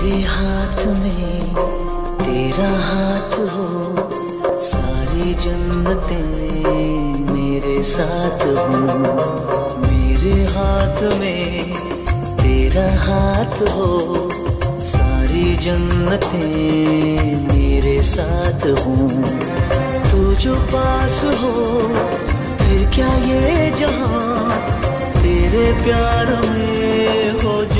मेरे हाथ में तेरा हाथ हो, सारी जन्नतें मेरे साथ हो। मेरे हाथ में तेरा हाथ हो, सारी जन्नतें मेरे साथ हो। तू जो पास हो, फिर क्या ये जहाँ तेरे प्यार में हो जा